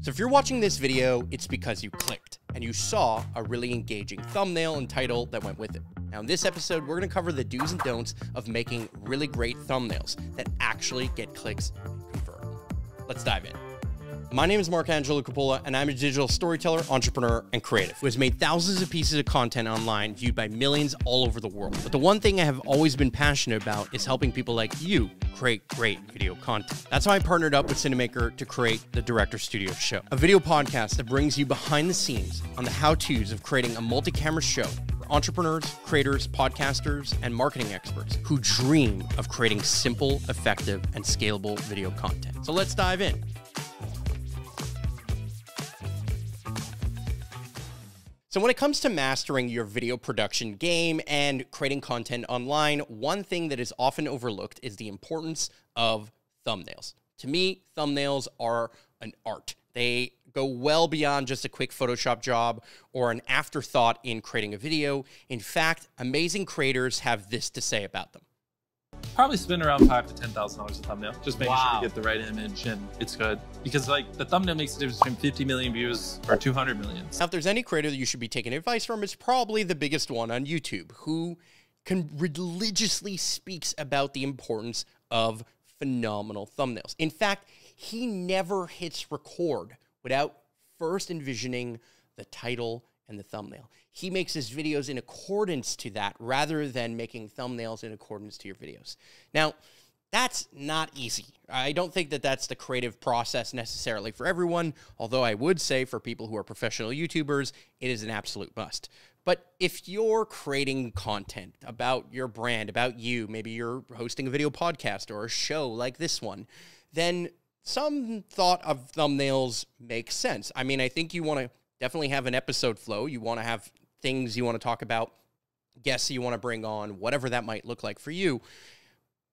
So if you're watching this video, it's because you clicked and you saw a really engaging thumbnail and title that went with it. Now in this episode, we're gonna cover the do's and don'ts of making really great thumbnails that actually get clicks and convert. Let's dive in. My name is Mark Angelo Coppola, and I'm a digital storyteller, entrepreneur, and creative who has made thousands of pieces of content online viewed by millions all over the world. But the one thing I have always been passionate about is helping people like you create great video content. That's why I partnered up with Cinamaker to create the Director Studio Show, a video podcast that brings you behind the scenes on the how to's of creating a multi camera show for entrepreneurs, creators, podcasters, and marketing experts who dream of creating simple, effective, and scalable video content. So let's dive in. So, when it comes to mastering your video production game and creating content online, one thing that is often overlooked is the importance of thumbnails. To me, thumbnails are an art. They go well beyond just a quick Photoshop job or an afterthought in creating a video. In fact, amazing creators have this to say about them probably spend around five to ten thousand dollars a thumbnail. Just making wow. sure you get the right image and it's good. Because like the thumbnail makes a difference between 50 million views or 200 million. Now, if there's any creator that you should be taking advice from, it's probably the biggest one on YouTube, who can religiously speaks about the importance of phenomenal thumbnails. In fact, he never hits record without first envisioning the title and the thumbnail. He makes his videos in accordance to that rather than making thumbnails in accordance to your videos. Now, that's not easy. I don't think that that's the creative process necessarily for everyone, although I would say for people who are professional YouTubers, it is an absolute must. But if you're creating content about your brand, about you, maybe you're hosting a video podcast or a show like this one, then some thought of thumbnails makes sense. I mean, I think you want to definitely have an episode flow. You want to have things you want to talk about, guests you want to bring on, whatever that might look like for you.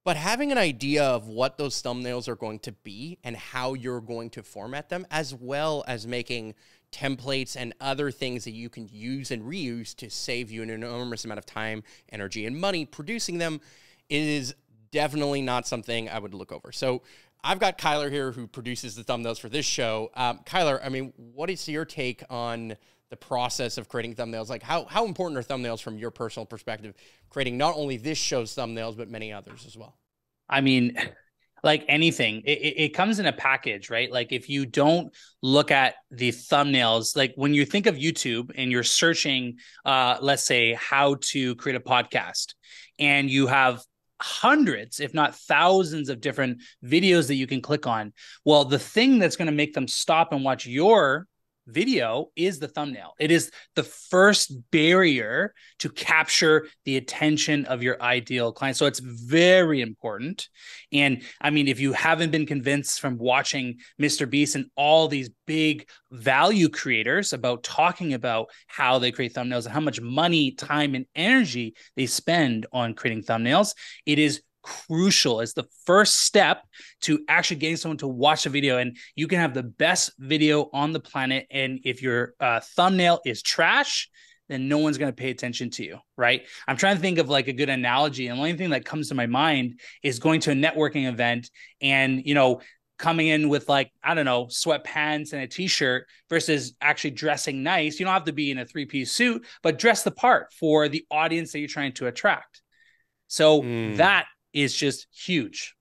But having an idea of what those thumbnails are going to be and how you're going to format them, as well as making templates and other things that you can use and reuse to save you an enormous amount of time, energy, and money producing them is definitely not something I would look over. So I've got Kyler here who produces the thumbnails for this show. Um, Kyler, I mean, what is your take on the process of creating thumbnails? Like, how, how important are thumbnails from your personal perspective, creating not only this show's thumbnails, but many others as well? I mean, like anything, it, it comes in a package, right? Like, if you don't look at the thumbnails, like when you think of YouTube and you're searching, uh, let's say, how to create a podcast, and you have hundreds, if not thousands, of different videos that you can click on. Well, the thing that's going to make them stop and watch your video is the thumbnail. It is the first barrier to capture the attention of your ideal client. So it's very important. And I mean, if you haven't been convinced from watching Mr. Beast and all these big value creators about talking about how they create thumbnails and how much money, time, and energy they spend on creating thumbnails, it is crucial. It's the first step to actually getting someone to watch a video. And you can have the best video on the planet. And if your uh, thumbnail is trash, then no one's going to pay attention to you, right? I'm trying to think of like a good analogy. And the only thing that comes to my mind is going to a networking event and, you know, coming in with like, I don't know, sweatpants and a t shirt versus actually dressing nice. You don't have to be in a three piece suit, but dress the part for the audience that you're trying to attract. So mm. that is just huge.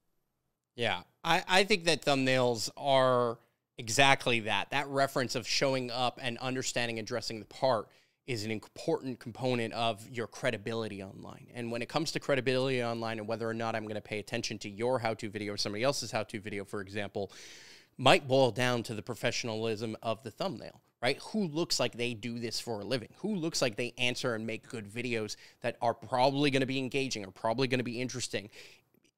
Yeah. I, I think that thumbnails are exactly that. That reference of showing up and understanding and dressing the part is an important component of your credibility online. And when it comes to credibility online and whether or not I'm going to pay attention to your how to video or somebody else's how to video, for example, might boil down to the professionalism of the thumbnail, right? Who looks like they do this for a living? Who looks like they answer and make good videos that are probably going to be engaging or probably going to be interesting?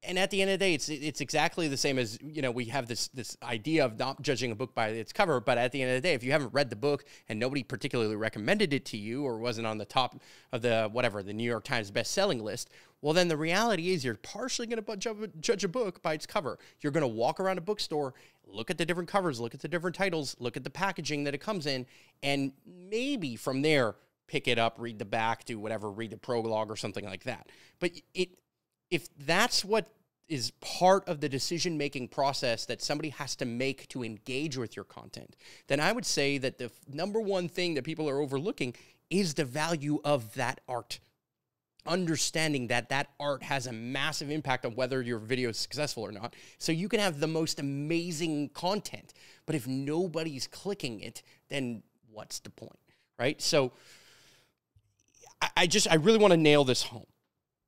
and at the end of the day, it's it's exactly the same as you know we have this this idea of not judging a book by its cover. But at the end of the day, if you haven't read the book and nobody particularly recommended it to you or wasn't on the top of the whatever the New York Times best selling list, well then the reality is you're partially going to judge a book by its cover. You're going to walk around a bookstore, look at the different covers, look at the different titles, look at the packaging that it comes in, and maybe from there pick it up, read the back, do whatever, read the prologue or something like that. But it if that's what is part of the decision making process that somebody has to make to engage with your content, then I would say that the number one thing that people are overlooking is the value of that art. Understanding that that art has a massive impact on whether your video is successful or not. So you can have the most amazing content, but if nobody's clicking it, then what's the point? Right. So I, I just, I really want to nail this home.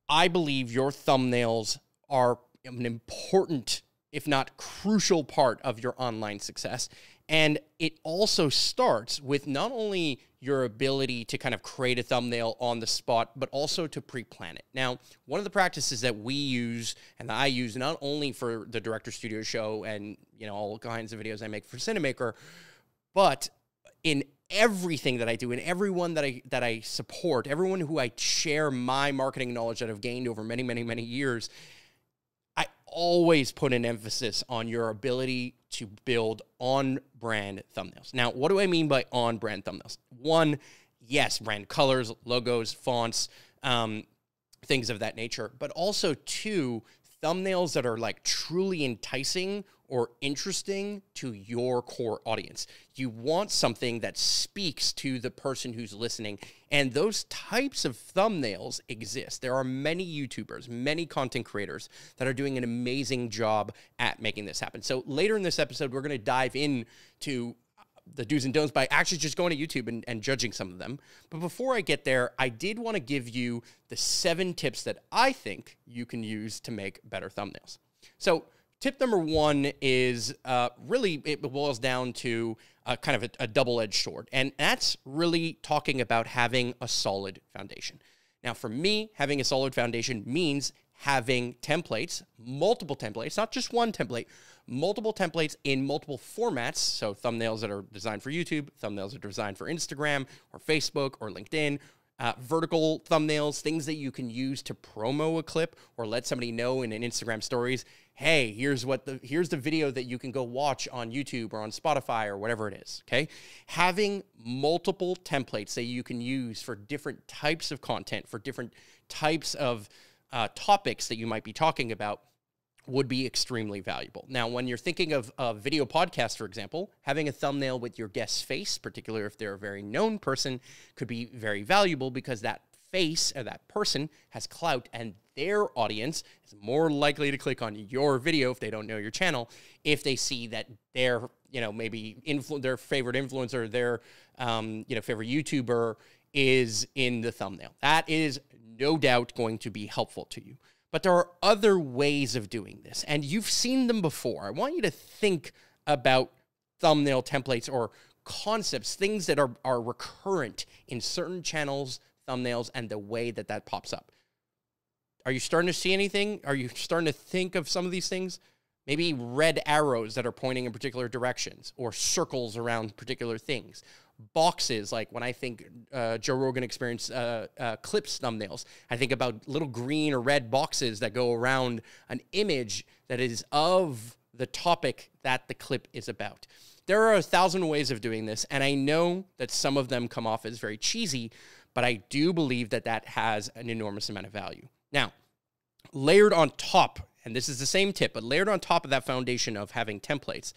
I believe your thumbnails are an important, if not crucial, part of your online success. And it also starts with not only your ability to kind of create a thumbnail on the spot, but also to pre plan it. Now, one of the practices that we use and that I use not only for the Director Studio show and, you know, all kinds of videos I make for Cinamaker, but in everything that I do and everyone that I that I support, everyone who I share my marketing knowledge that I've gained over many, many, many years, always put an emphasis on your ability to build on brand thumbnails. Now, what do I mean by on brand thumbnails? One, yes, brand colors, logos, fonts, um, things of that nature, but also two, thumbnails that are like truly enticing or interesting to your core audience. You want something that speaks to the person who's listening. And those types of thumbnails exist. There are many YouTubers, many content creators that are doing an amazing job at making this happen. So later in this episode, we're going to dive into the do's and don'ts by actually just going to YouTube and, and judging some of them. But before I get there, I did want to give you the seven tips that I think you can use to make better thumbnails. So, tip number one is uh, really it boils down to a kind of a, a double edged sword, and that's really talking about having a solid foundation. Now, for me, having a solid foundation means having templates, multiple templates, not just one template, multiple templates in multiple formats. So, thumbnails that are designed for YouTube, thumbnails that are designed for Instagram or Facebook or LinkedIn, uh, vertical thumbnails, things that you can use to promo a clip or let somebody know in an Instagram stories, hey, here's what the here's the video that you can go watch on YouTube or on Spotify or whatever it is. Okay, having multiple templates that you can use for different types of content, for different types of uh, topics that you might be talking about would be extremely valuable. Now, when you're thinking of a video podcast, for example, having a thumbnail with your guest's face, particularly if they're a very known person, could be very valuable because that face or that person has clout and their audience is more likely to click on your video if they don't know your channel if they see that their you know maybe influ- their favorite influencer their um, you know favorite youtuber is in the thumbnail that is no doubt going to be helpful to you but there are other ways of doing this, and you've seen them before. I want you to think about thumbnail templates or concepts, things that are, are recurrent in certain channels, thumbnails, and the way that that pops up. Are you starting to see anything? Are you starting to think of some of these things? Maybe red arrows that are pointing in particular directions or circles around particular things boxes like when i think uh, joe rogan experience uh, uh, clips thumbnails i think about little green or red boxes that go around an image that is of the topic that the clip is about. There are a thousand ways of doing this and i know that some of them come off as very cheesy but i do believe that that has an enormous amount of value. Now layered on top and this is the same tip but layered on top of that foundation of having templates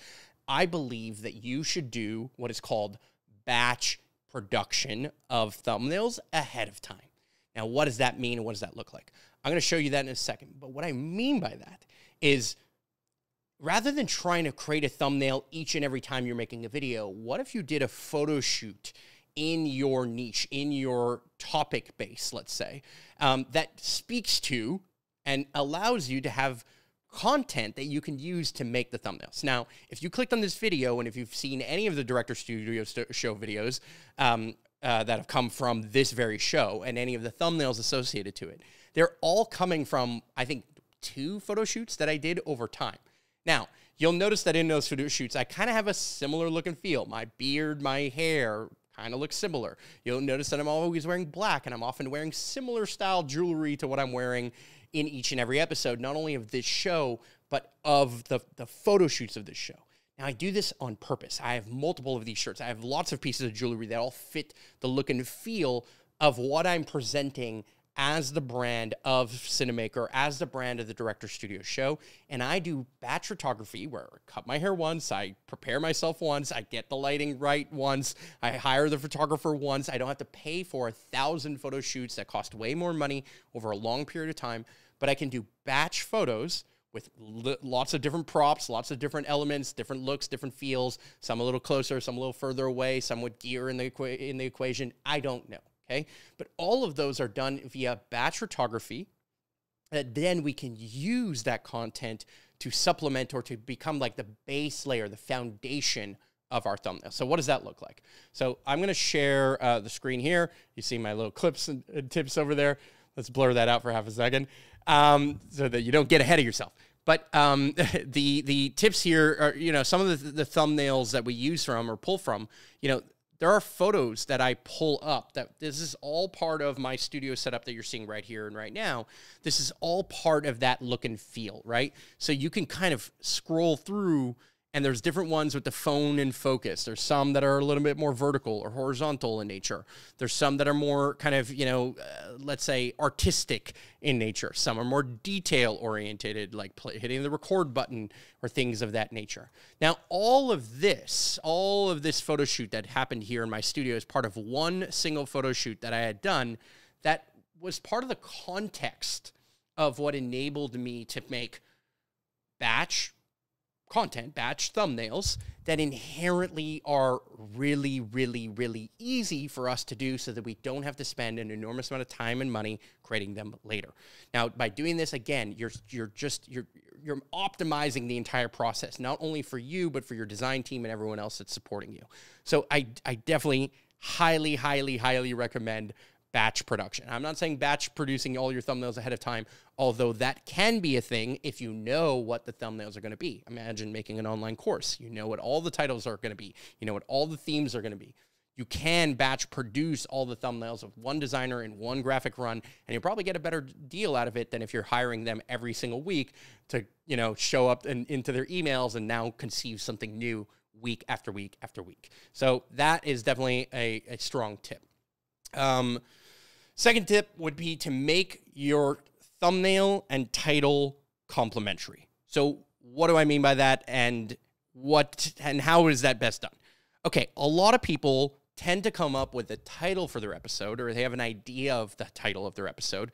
i believe that you should do what is called batch production of thumbnails ahead of time. Now, what does that mean and what does that look like? I'm going to show you that in a second. But what I mean by that is rather than trying to create a thumbnail each and every time you're making a video, what if you did a photo shoot in your niche, in your topic base, let's say, um, that speaks to and allows you to have content that you can use to make the thumbnails. Now, if you clicked on this video and if you've seen any of the Director Studio show videos um, uh, that have come from this very show and any of the thumbnails associated to it, they're all coming from, I think, two photo shoots that I did over time. Now, you'll notice that in those photo shoots, I kind of have a similar look and feel. My beard, my hair, kind of looks similar. You'll notice that I'm always wearing black and I'm often wearing similar style jewelry to what I'm wearing in each and every episode, not only of this show, but of the, the photo shoots of this show. Now, I do this on purpose. I have multiple of these shirts. I have lots of pieces of jewelry that all fit the look and feel of what I'm presenting as the brand of Cinamaker, as the brand of the Director Studio show. And I do batch photography where I cut my hair once, I prepare myself once, I get the lighting right once, I hire the photographer once. I don't have to pay for a thousand photo shoots that cost way more money over a long period of time, but I can do batch photos with lots of different props, lots of different elements, different looks, different feels. Some a little closer, some a little further away, some with gear in the in the equation. I don't know. Okay, but all of those are done via batch photography. That then we can use that content to supplement or to become like the base layer, the foundation of our thumbnail. So what does that look like? So I'm going to share uh, the screen here. You see my little clips and, and tips over there. Let's blur that out for half a second um, so that you don't get ahead of yourself. But um, the the tips here are, you know, some of the, the thumbnails that we use from or pull from, you know, there are photos that I pull up that this is all part of my studio setup that you're seeing right here and right now. This is all part of that look and feel, right? So you can kind of scroll through and there's different ones with the phone in focus. There's some that are a little bit more vertical or horizontal in nature. There's some that are more kind of, you know, uh, let's say artistic in nature. Some are more detail oriented, like play, hitting the record button or things of that nature. Now, all of this, all of this photo shoot that happened here in my studio is part of one single photo shoot that I had done that was part of the context of what enabled me to make batch content, batch thumbnails that inherently are really, really, really easy for us to do so that we don't have to spend an enormous amount of time and money creating them later. Now, by doing this again, you're you're just you're you're optimizing the entire process, not only for you, but for your design team and everyone else that's supporting you. So I I definitely highly, highly, highly recommend batch production. I'm not saying batch producing all your thumbnails ahead of time, although that can be a thing if you know what the thumbnails are going to be. Imagine making an online course. You know what all the titles are going to be, you know what all the themes are going to be. You can batch produce all the thumbnails of one designer in one graphic run, and you'll probably get a better deal out of it than if you're hiring them every single week to, you know, show up in, into their emails and now conceive something new week after week after week. So that is definitely a, a strong tip. Um, Second tip would be to make your thumbnail and title complementary. So, what do I mean by that and what and how is that best done? Okay, a lot of people tend to come up with a title for their episode or they have an idea of the title of their episode.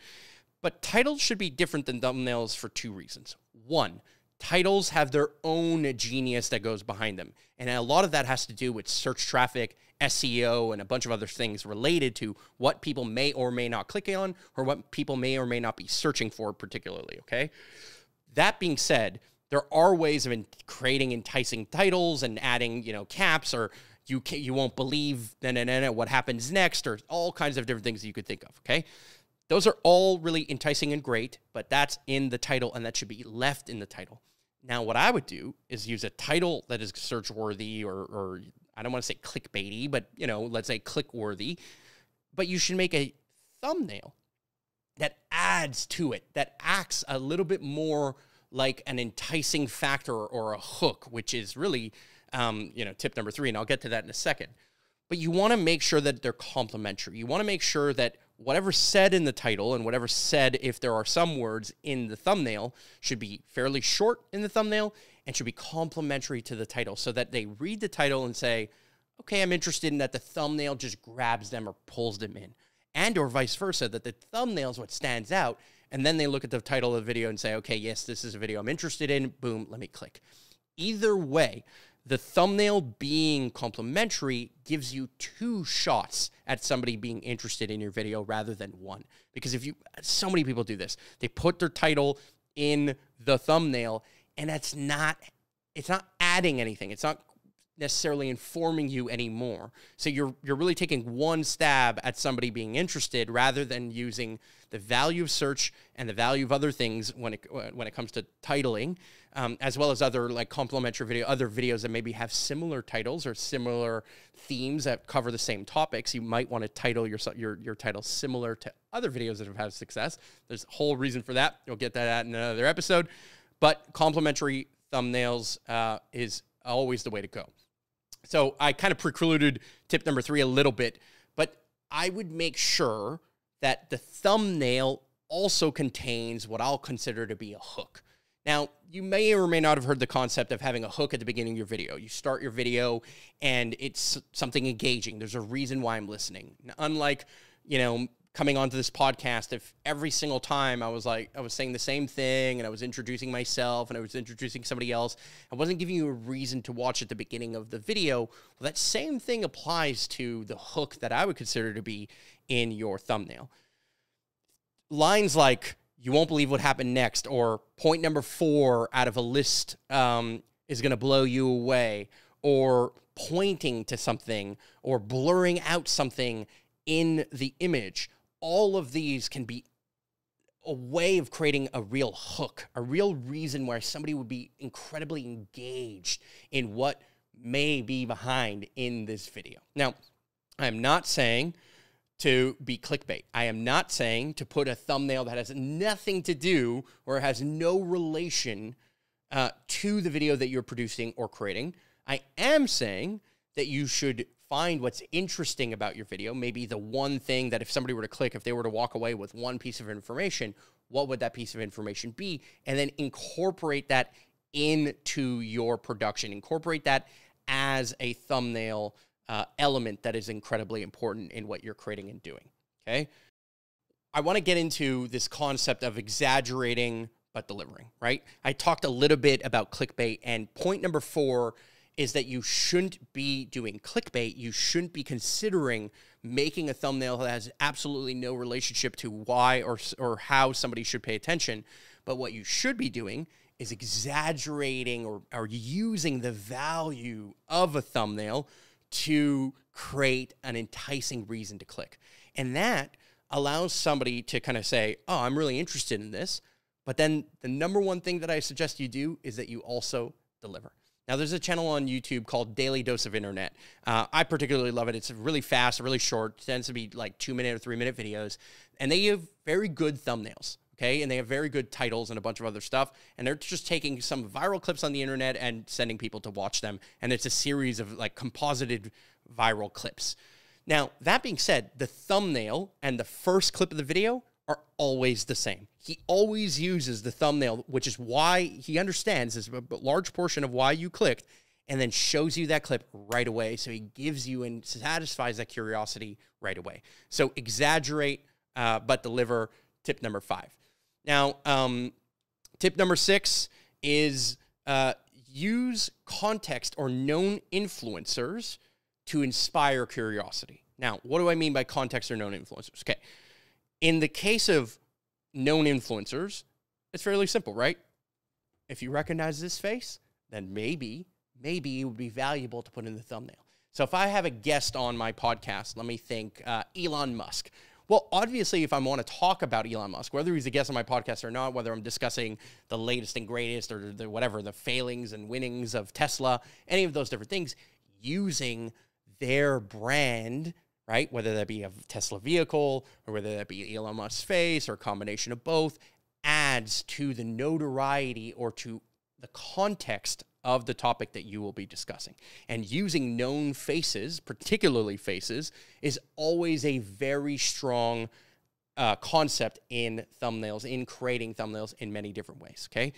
But titles should be different than thumbnails for two reasons. One, titles have their own genius that goes behind them. And a lot of that has to do with search traffic SEO and a bunch of other things related to what people may or may not click on or what people may or may not be searching for particularly, okay? That being said, there are ways of in creating enticing titles and adding, you know, caps or you can, you won't believe then what happens next or all kinds of different things you could think of, okay? Those are all really enticing and great, but that's in the title and that should be left in the title. Now, what I would do is use a title that is search worthy or, or I don't want to say clickbaity, but you know, let's say click worthy. But you should make a thumbnail that adds to it, that acts a little bit more like an enticing factor or a hook, which is really, um, you know, tip number three. And I'll get to that in a second. But you want to make sure that they're complementary. You want to make sure that whatever's said in the title and whatever said, if there are some words in the thumbnail, should be fairly short in the thumbnail and should be complementary to the title so that they read the title and say, okay, I'm interested in that the thumbnail just grabs them or pulls them in. And or vice versa, that the thumbnail is what stands out. And then they look at the title of the video and say, okay, yes, this is a video I'm interested in. Boom, let me click. Either way, the thumbnail being complimentary gives you two shots at somebody being interested in your video rather than one. Because if you, so many people do this, they put their title in the thumbnail and that's not it's not adding anything. It's not necessarily informing you anymore. So you're you're really taking one stab at somebody being interested rather than using the value of search and the value of other things when it when it comes to titling, um, as well as other like complementary video, other videos that maybe have similar titles or similar themes that cover the same topics. You might want to title your your your title similar to other videos that have had success. There's a whole reason for that. You'll get that at in another episode. But complementary thumbnails uh, is always the way to go. So I kind of precluded tip number three a little bit, but I would make sure that the thumbnail also contains what I'll consider to be a hook. Now, you may or may not have heard the concept of having a hook at the beginning of your video. You start your video and it's something engaging. There's a reason why I'm listening. Unlike, you know, coming onto this podcast, if every single time I was like, I was saying the same thing and I was introducing myself and I was introducing somebody else, I wasn't giving you a reason to watch at the beginning of the video. Well, that same thing applies to the hook that I would consider to be in your thumbnail. Lines like, you won't believe what happened next, or point number four out of a list um, is going to blow you away, or pointing to something, or blurring out something in the image. All of these can be a way of creating a real hook, a real reason where somebody would be incredibly engaged in what may be behind in this video. Now, I'm not saying to be clickbait. I am not saying to put a thumbnail that has nothing to do or has no relation uh, to the video that you're producing or creating. I am saying that you should find what's interesting about your video. Maybe the one thing that if somebody were to click, if they were to walk away with one piece of information, what would that piece of information be? And then incorporate that into your production. Incorporate that as a thumbnail uh, element that is incredibly important in what you're creating and doing. Okay. I want to get into this concept of exaggerating but delivering, right? I talked a little bit about clickbait, and point number four is that you shouldn't be doing clickbait. You shouldn't be considering making a thumbnail that has absolutely no relationship to why or, or how somebody should pay attention. But what you should be doing is exaggerating or, or using the value of a thumbnail to create an enticing reason to click. And that allows somebody to kind of say, Oh, I'm really interested in this. But then the number one thing that I suggest you do is that you also deliver. Now, there's a channel on YouTube called Daily Dose of Internet. Uh, I particularly love it. It's really fast, really short, tends to be like two minute or three minute videos. And they have very good thumbnails okay? And they have very good titles and a bunch of other stuff. And they're just taking some viral clips on the internet and sending people to watch them. And it's a series of like composited viral clips. Now, that being said, the thumbnail and the first clip of the video are always the same. He always uses the thumbnail, which is why he understands is a large portion of why you clicked, and then shows you that clip right away. So he gives you and satisfies that curiosity right away. So exaggerate, uh, but deliver. Tip number five. Now, um, tip number six is uh, use context or known influencers to inspire curiosity. Now, what do I mean by context or known influencers? Okay. In the case of known influencers, it's fairly simple, right? If you recognize this face, then maybe, maybe it would be valuable to put in the thumbnail. So if I have a guest on my podcast, let me think uh, Elon Musk. Well, obviously, if I want to talk about Elon Musk, whether he's a guest on my podcast or not, whether I'm discussing the latest and greatest or the whatever, the failings and winnings of Tesla, any of those different things, using their brand, right? Whether that be a Tesla vehicle or whether that be Elon Musk's face or a combination of both, adds to the notoriety or to the context of the topic that you will be discussing. And using known faces, particularly faces, is always a very strong uh, concept in thumbnails, in creating thumbnails in many different ways. Okay.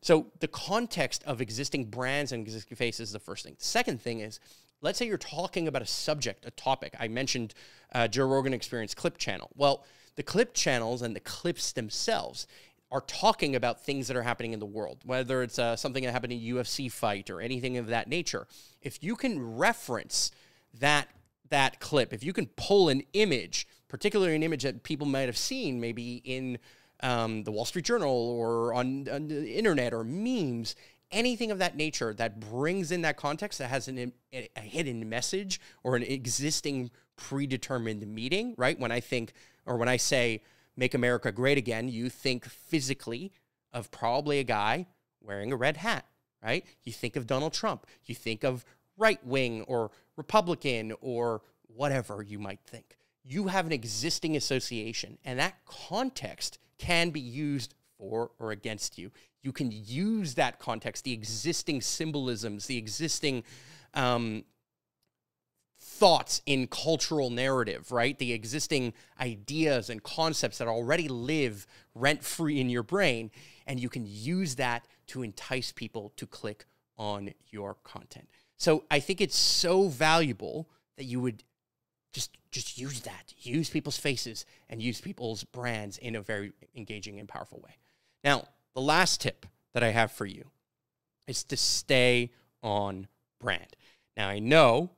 So the context of existing brands and existing faces is the first thing. The second thing is, let's say you're talking about a subject, a topic. I mentioned uh, Joe Rogan Experience Clip Channel. Well, the clip channels and the clips themselves are talking about things that are happening in the world, whether it's uh, something that happened in a UFC fight or anything of that nature. If you can reference that that clip, if you can pull an image, particularly an image that people might have seen maybe in um, the Wall Street Journal or on, on, the internet or memes, anything of that nature that brings in that context that has an, a, hidden message or an existing predetermined meaning, right? When I think or when I say, make America great again, you think physically of probably a guy wearing a red hat, right? You think of Donald Trump. You think of right wing or Republican or whatever you might think. You have an existing association, and that context can be used for or against you. You can use that context, the existing symbolisms, the existing um, thoughts in cultural narrative, right? The existing ideas and concepts that already live rent free in your brain. And you can use that to entice people to click on your content. So I think it's so valuable that you would just just use that. Use people's faces and use people's brands in a very engaging and powerful way. Now, the last tip that I have for you is to stay on brand. Now, I know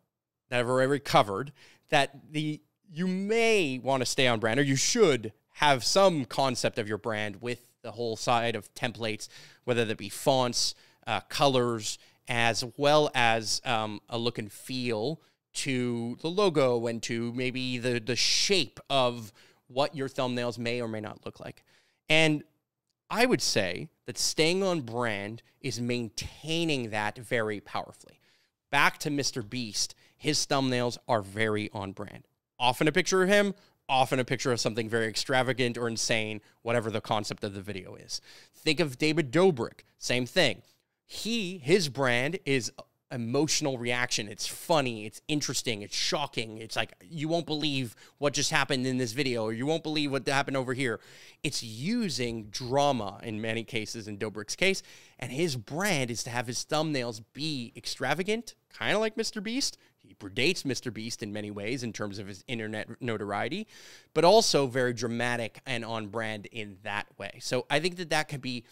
that I've already covered that the you may want to stay on brand or you should have some concept of your brand with the whole side of templates, whether that be fonts, uh, colors, as well as um, a look and feel to the logo and to maybe the the shape of what your thumbnails may or may not look like. And I would say that staying on brand is maintaining that very powerfully. Back to Mr. Beast, his thumbnails are very on brand. Often a picture of him, often a picture of something very extravagant or insane, whatever the concept of the video is. Think of David Dobrik, same thing. He, his brand is emotional reaction. It's funny, it's interesting, it's shocking. It's like you won't believe what just happened in this video, or you won't believe what happened over here. It's using drama in many cases in Dobrik's case, and his brand is to have his thumbnails be extravagant, kind of like Mr. Beast. He predates Mr. Beast in many ways in terms of his internet notoriety, but also very dramatic and on brand in that way. So I think that that could be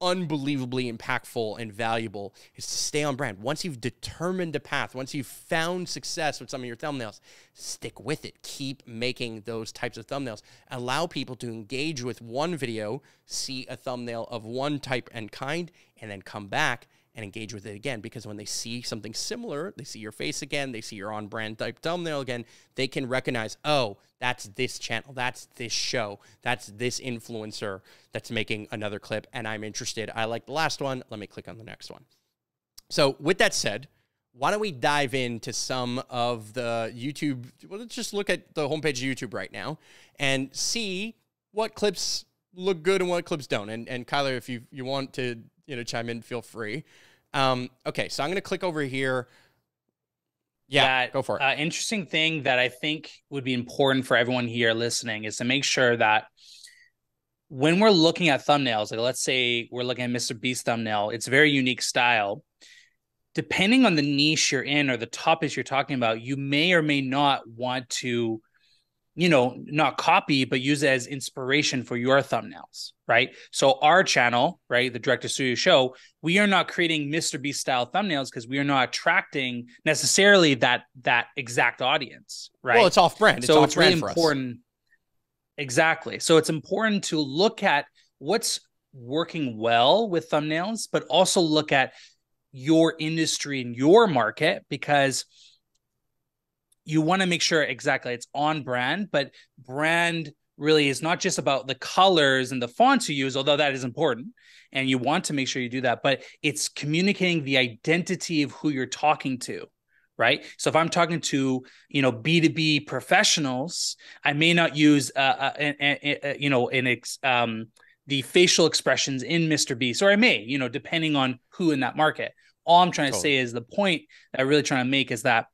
unbelievably impactful and valuable is to stay on brand. Once you've determined a path, once you've found success with some of your thumbnails, stick with it. Keep making those types of thumbnails. Allow people to engage with one video, see a thumbnail of one type and kind, and then come back and engage with it again because when they see something similar, they see your face again, they see your on brand type thumbnail again, they can recognize, oh, that's this channel, that's this show, that's this influencer that's making another clip, and I'm interested. I like the last one. Let me click on the next one. So, with that said, why don't we dive into some of the YouTube? Well, let's just look at the homepage of YouTube right now and see what clips look good and what clips don't. And and Kyler, if you you want to you know chime in, feel free. Um, okay, so I'm going to click over here. Yeah, that, go for it. Uh, interesting thing that I think would be important for everyone here listening is to make sure that when we're looking at thumbnails, like let's say we're looking at Mr. Beast thumbnail, it's a very unique style. Depending on the niche you're in or the topics you're talking about, you may or may not want to you know, not copy, but use it as inspiration for your thumbnails, right? So our channel, right, the Director Studio Show, we are not creating Mr. Beast style thumbnails because we are not attracting necessarily that that exact audience, right? Well, it's off brand. So it's, it's really important. Exactly. So it's important to look at what's working well with thumbnails, but also look at your industry and your market because you want to make sure exactly it's on brand, but brand really is not just about the colors and the fonts you use, although that is important. And you want to make sure you do that, but it's communicating the identity of who you're talking to. Right. So if I'm talking to, you know, B2B professionals, I may not use, uh, uh, uh, uh you know, an ex, um, the facial expressions in Mr. Beast, or I may, you know, depending on who in that market. All I'm trying to say is the point that I'm really trying to make is that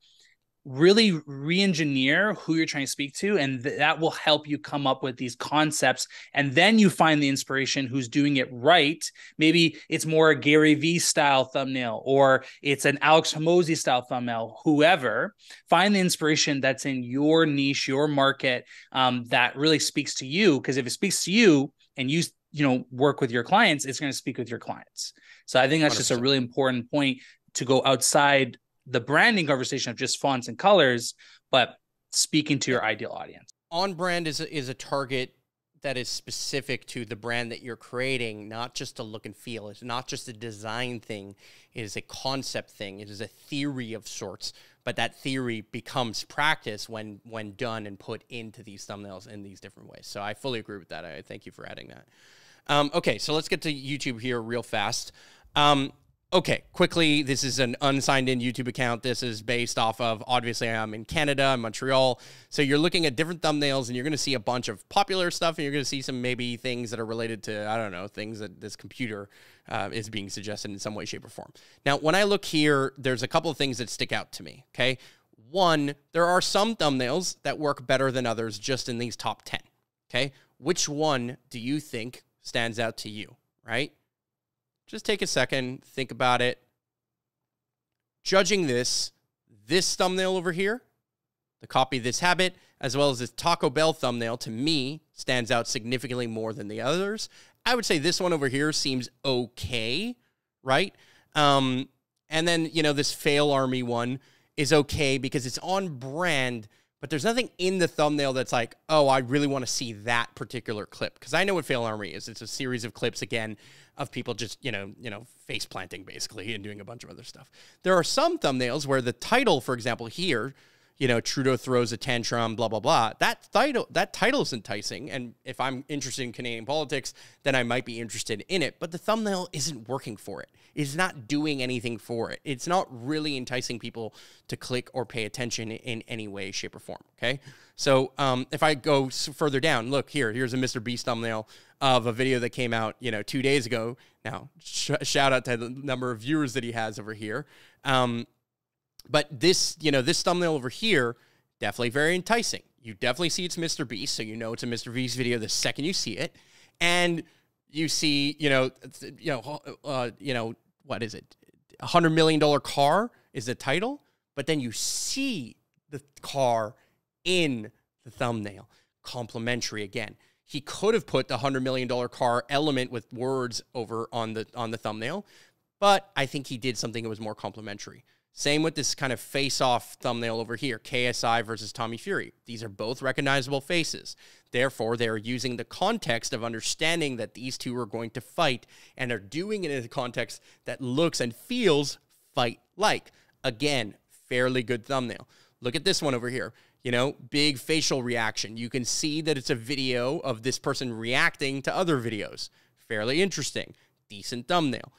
really re-engineer who you're trying to speak to and th- that will help you come up with these concepts and then you find the inspiration who's doing it right. Maybe it's more a gary vee style thumbnail or it's an alex Hormozi style thumbnail whoever. Find the inspiration that's in your niche your market um, that really speaks to you because if it speaks to you and you you know work with your clients it's going to speak with your clients. So i think that's 100%. just a really important point to go outside the branding conversation of just fonts and colors, but speaking to your ideal audience. On brand is a, is a target that is specific to the brand that you're creating, not just a look and feel. It's not just a design thing. It is a concept thing. It is a theory of sorts. But that theory becomes practice when when done and put into these thumbnails in these different ways. So I fully agree with that. I thank you for adding that. Um, okay, so let's get to YouTube here real fast. Um, okay, quickly, this is an unsigned in YouTube account. This is based off of, obviously, I'm in Canada, Montreal. So you're looking at different thumbnails and you're going to see a bunch of popular stuff and you're going to see some maybe things that are related to, I don't know, things that this computer uh, is being suggested in some way, shape, or form. Now, when I look here, there's a couple of things that stick out to me, okay? One, there are some thumbnails that work better than others just in these top 10. Okay. Which one do you think stands out to you, right? Just take a second, think about it. Judging this, this thumbnail over here, the copy this habit, as well as this Taco Bell thumbnail, to me, stands out significantly more than the others. I would say this one over here seems okay, right? Um, and then, you know, this Fail Army one is okay because it's on brand, but there's nothing in the thumbnail that's like, oh, I really want to see that particular clip. Because I know what Fail Army is. It's a series of clips again of people just, you know, you know, face planting basically and doing a bunch of other stuff. There are some thumbnails where the title, for example, here you know, Trudeau throws a tantrum, blah blah blah. That title that title is enticing, and if I'm interested in Canadian politics, then I might be interested in it. But the thumbnail isn't working for it. It's not doing anything for it. It's not really enticing people to click or pay attention in any way, shape, or form. Okay, so um, if I go further down, look here. Here's a Mr. Beast thumbnail of a video that came out, you know, two days ago. Now, sh- shout out to the number of viewers that he has over here. Um, but this, you know, this thumbnail over here, definitely very enticing. You definitely see it's Mr. Beast, so you know it's a Mr. Beast video the second you see it, and you see, you know, you know, uh, you know, what is it? A hundred million dollar car is the title, but then you see the car in the thumbnail. Complimentary again. He could have put the hundred million dollar car element with words over on the on the thumbnail, but I think he did something that was more complimentary. Same with this kind of face off thumbnail over here KSI versus Tommy Fury. These are both recognizable faces. Therefore, they are using the context of understanding that these two are going to fight and are doing it in a context that looks and feels fight like. Again, fairly good thumbnail. Look at this one over here. You know, big facial reaction. You can see that it's a video of this person reacting to other videos. Fairly interesting. Decent thumbnail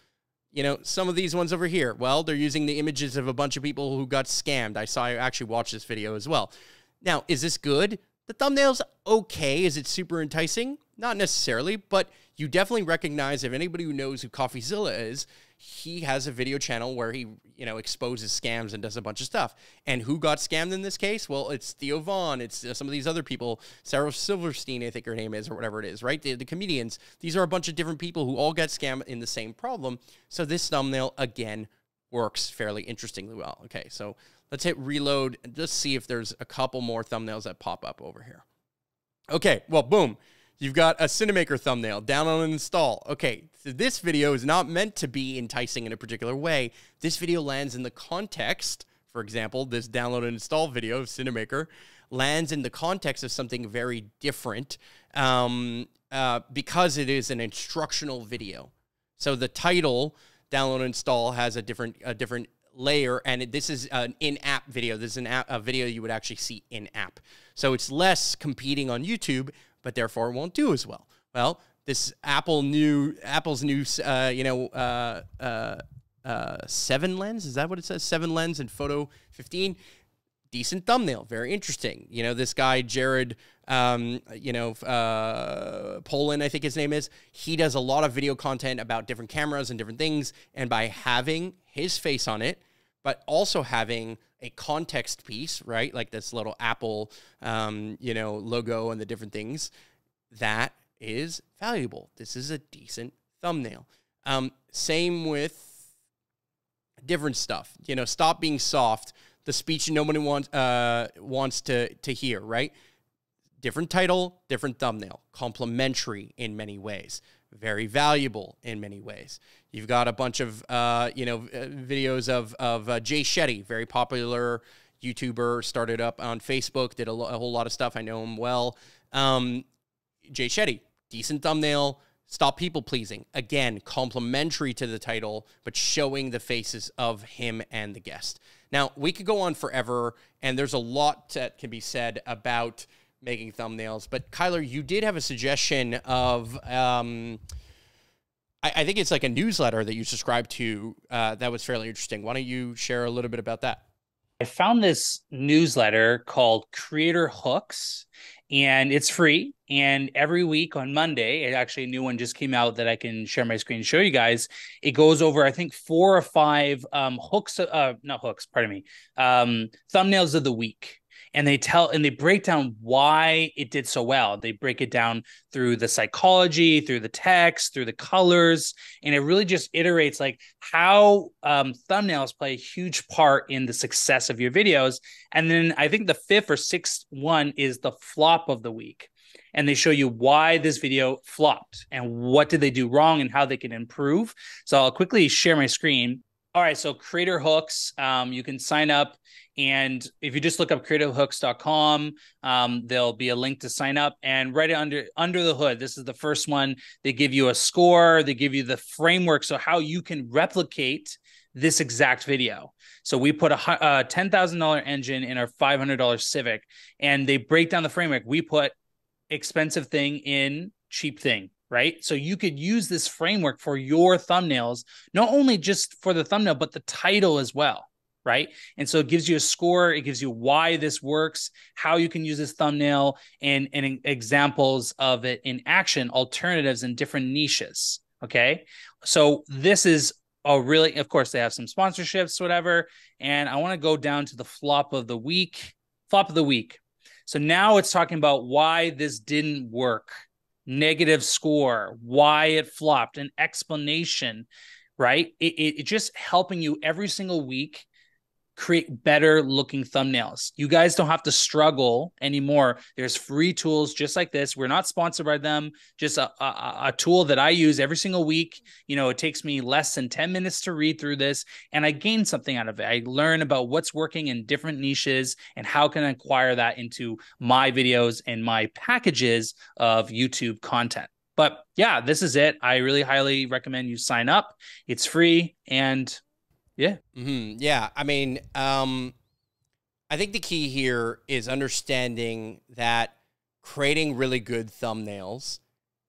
you know, some of these ones over here, well, they're using the images of a bunch of people who got scammed. I saw I actually watched this video as well. Now, is this good? The thumbnail's okay. Is it super enticing? Not necessarily, but you definitely recognize if anybody who knows who CoffeeZilla is, he has a video channel where he, you know, exposes scams and does a bunch of stuff. And who got scammed in this case? Well, it's Theo Von. It's uh, some of these other people. Sarah Silverstein, I think her name is, or whatever it is, right? The, the comedians. These are a bunch of different people who all get scammed in the same problem. So this thumbnail, again, works fairly interestingly well. Okay, so let's hit reload and just see if there's a couple more thumbnails that pop up over here. Okay, well, boom. You've got a Cinamaker thumbnail, download and install. Okay, so this video is not meant to be enticing in a particular way. This video lands in the context, for example, this download and install video of Cinamaker lands in the context of something very different um, uh, because it is an instructional video. So the title, download and install, has a different a different layer, and it, this is an in-app video. This is an app, a video you would actually see in-app. So it's less competing on YouTube but therefore won't do as well. Well, this Apple new Apple's new uh, you know uh, uh, uh, seven lens is that what it says? Seven lens and photo fifteen. Decent thumbnail, very interesting. You know, this guy Jared, um, you know, uh, Polin, I think his name is. He does a lot of video content about different cameras and different things, and by having his face on it, but also having a context piece, right? Like this little Apple, um, you know, logo and the different things. That is valuable. This is a decent thumbnail. Um, same with different stuff. You know, stop being soft. The speech nobody wants uh, wants to to hear, right? Different title, different thumbnail. Complementary in many ways very valuable in many ways. You've got a bunch of uh, you know uh, videos of of uh, Jay Shetty, very popular YouTuber, started up on Facebook, did a, a whole lot of stuff. I know him well. Um, Jay Shetty, decent thumbnail. Stop people pleasing. Again, complimentary to the title, but showing the faces of him and the guest. Now, we could go on forever, and there's a lot that can be said about making thumbnails. But Kyler, you did have a suggestion of. Um, I, I think it's like a newsletter that you subscribe to uh, that was fairly interesting. Why don't you share a little bit about that? I found this newsletter called Creator Hooks, and it's free. And every week on Monday, actually a new one just came out that I can share my screen and show you guys. It goes over, I think, four or five um, hooks, uh, not hooks, pardon me, um, thumbnails of the week and they tell and they break down why it did so well. They break it down through the psychology, through the text, through the colors, and it really just iterates like how um, thumbnails play a huge part in the success of your videos. And then I think the fifth or sixth one is the flop of the week. And they show you why this video flopped and what did they do wrong and how they can improve. So I'll quickly share my screen. All right, so Creator Hooks, um, you can sign up and if you just look up creatorhooks.com, um, there'll be a link to sign up. And right under under the hood, this is the first one. They give you a score. They give you the framework, so how you can replicate this exact video. So we put a, a ten thousand dollar engine in our five hundred dollar Civic, and they break down the framework. We put expensive thing in cheap thing right? So you could use this framework for your thumbnails, not only just for the thumbnail, but the title as well right? And so it gives you a score, it gives you why this works, how you can use this thumbnail, and, and examples of it in action, alternatives in different niches. Okay. So this is a really, of course, they have some sponsorships, whatever. And I want to go down to the flop of the week. Flop of the week. So now it's talking about why this didn't work, negative score, why it flopped, an explanation, right? It, it, it just helping you every single week create better looking thumbnails. You guys don't have to struggle anymore. There's free tools just like this. We're not sponsored by them, just a, a, a, tool that I use every single week. You know, it takes me less than 10 minutes to read through this and I gain something out of it. I learn about what's working in different niches and how can I acquire that into my videos and my packages of YouTube content. But yeah, this is it. I really highly recommend you sign up. It's free and yeah. Mm-hmm. Yeah. I mean, um, I think the key here is understanding that creating really good thumbnails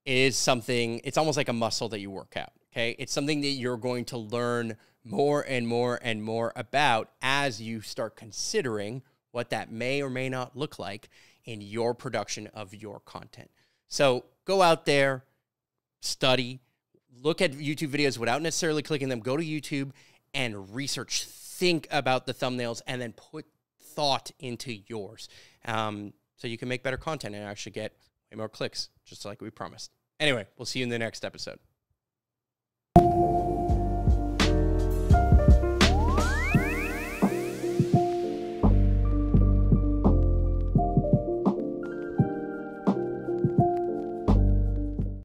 is something, it's almost like a muscle that you work out. Okay. It's something that you're going to learn more and more and more about as you start considering what that may or may not look like in your production of your content. So go out there, study, look at YouTube videos without necessarily clicking them. Go to YouTube and research, think about the thumbnails, and then put thought into yours. Um, so you can make better content and actually get way more clicks, just like we promised. Anyway, we'll see you in the next episode.